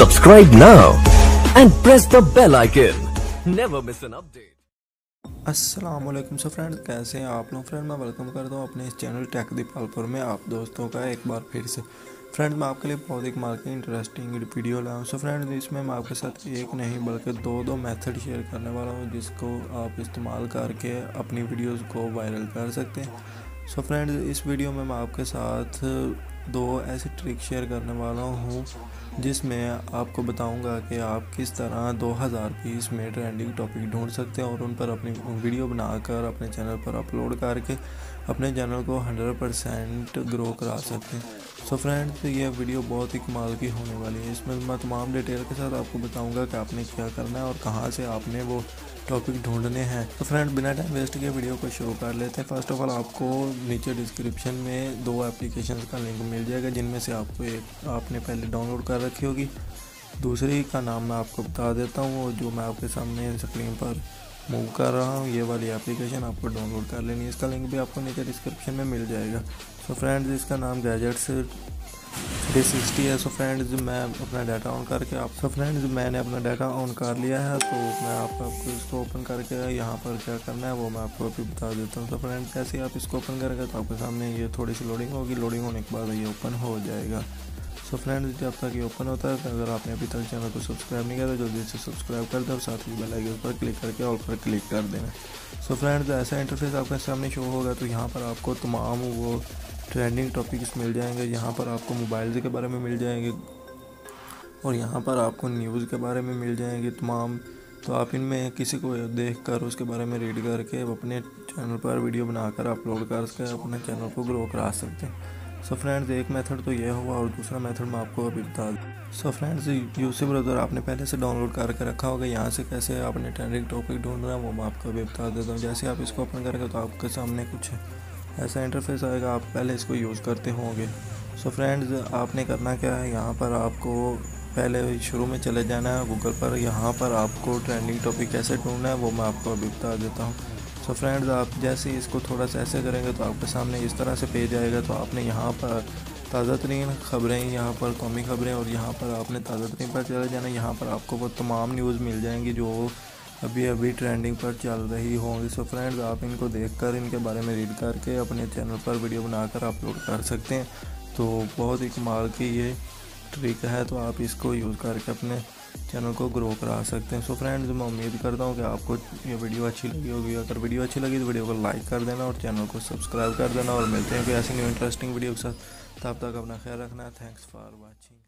Subscribe now and press the bell icon. Never miss an update. Aslam so friend कैसे हैं आप लोग? Friend मैं वेलकम करता हूँ अपने इस चैनल टेक दीपालपुर में। आप दोस्तों का एक बार फिर से। फ्रेंड मैं आपके लिए बहुत एक मार के इंटरेस्टिंग वीडियो लाया हूँ। सो फ्रेंड इसमें मैं आपके साथ एक नहीं, बल्कि दो दो मेथड शेयर करने वाला हूँ, जिसको आप इस्तेमाल करके अपनी वीडियोज़ को वायरल कर सकते हैं। सो फ्रेंड इस वीडियो में मैं आपके साथ दो ऐसे ट्रिक शेयर करने वाला हूँ, जिसमें आपको बताऊँगा कि आप किस तरह 2020 में ट्रेंडिंग टॉपिक ढूंढ सकते हैं और उन पर अपनी वीडियो बनाकर अपने चैनल पर अपलोड करके अपने चैनल को 100 परसेंट ग्रो करा सकते हैं। सो so फ्रेंड्स ये वीडियो बहुत ही कमाल की होने वाली है। इसमें मैं तमाम डिटेल के साथ आपको बताऊँगा कि आपने क्या करना है और कहाँ से आपने वो टॉपिक ढूँढने हैं। तो फ्रेंड बिना टाइम वेस्ट किए वीडियो को शुरू कर लेते हैं। फ़र्स्ट ऑफ़ ऑल आपको नीचे डिस्क्रिप्शन में दो एप्लीकेशन का लिंक मिल जाएगा, जिनमें से आपको एक आपने पहले डाउनलोड कर रखी होगी। दूसरी का नाम मैं आपको बता देता हूँ, जो मैं आपके सामने स्क्रीन पर मूव कर रहा हूँ। ये वाली एप्लीकेशन आपको डाउनलोड कर लेनी है। इसका लिंक भी आपको नीचे डिस्क्रिप्शन में मिल जाएगा। सो फ्रेंड्स इसका नाम गैजेट्स थ्री सिक्सटी है। सो फ्रेंड्स मैं अपना डाटा ऑन करके आप सो फ्रेंड्स मैंने अपना डाटा ऑन कर लिया है तो मैं आप, आपको इसको ओपन करके यहाँ पर क्या करना है, वो मैं आपको अभी बता देता हूँ। तो फ्रेंड कैसे आप इसको ओपन करेंगे तो आपके सामने ये थोड़ी सी लोडिंग होगी। लोडिंग होने के बाद ये ओपन हो जाएगा। सो फ्रेंड्स जब तक ये ओपन होता है तो अगर आपने अभी तक चैनल को सब्सक्राइब नहीं किया तो जल्दी से सब्सक्राइब कर दें और साथ ही बेल आइकन पर क्लिक करके ऑल पर क्लिक कर देना। सो फ्रेंड्स ऐसा इंटरफेस आपके सामने शो होगा तो यहाँ पर आपको तमाम वो ट्रेंडिंग टॉपिक्स मिल जाएँगे, यहाँ पर आपको मोबाइल के बारे में मिल जाएँगे और यहाँ पर आपको न्यूज़ के बारे में मिल जाएँगे तमाम। तो आप इनमें किसी को देख कर उसके बारे में रीड करके अपने चैनल पर वीडियो बनाकर अपलोड करके अपने चैनल को ग्रो करा सकते हैं। सो फ्रेंड्स एक मेथड तो ये हुआ और दूसरा मेथड मैं आपको अभी बता दूँ। सो फ्रेंड्स यूसी ब्रदर आपने पहले से डाउनलोड करके रखा होगा, यहाँ से कैसे आपने ट्रेंडिंग टॉपिक ढूंढना है वो मैं आपको अभी बता देता हूँ। जैसे आप इसको ओपन करेंगे तो आपके सामने कुछ ऐसा इंटरफेस आएगा, आप पहले इसको यूज़ करते होंगे। सो so फ्रेंड्स आपने करना क्या है? यहाँ पर आपको पहले शुरू में चले जाना है गूगल पर। यहाँ पर आपको ट्रेंडिंग टॉपिक कैसे ढूंढना है, वो मैं आपको अभी बता देता हूँ। सो फ्रेंड्स आप जैसे इसको थोड़ा सा ऐसे करेंगे तो आपके सामने इस तरह से पेज आएगा। तो आपने यहाँ पर ताज़ा तरीन ख़बरें, यहाँ पर कौमी ख़बरें और यहाँ पर आपने ताज़ा तरीन पर चले जाना। है यहाँ पर आपको वो तमाम न्यूज़ मिल जाएँगी जो अभी अभी ट्रेंडिंग पर चल रही होंगी। सो फ्रेंड्स आप इनको देखकर, इनके बारे में रीड करके अपने चैनल पर वीडियो बनाकर अपलोड कर सकते हैं। तो बहुत ही कमाल की ये ट्रिक है तो आप इसको यूज़ करके अपने चैनल को ग्रो करा सकते हैं। सो फ्रेंड्स मैं उम्मीद करता हूँ कि आपको ये वीडियो अच्छी लगी होगी। अगर वीडियो अच्छी लगी तो वीडियो को लाइक कर देना और चैनल को सब्सक्राइब कर देना और मिलते हैं कोई ऐसी न्यू इंटरेस्टिंग वीडियो के साथ। तब तक अपना ख्याल रखना। Thanks for watching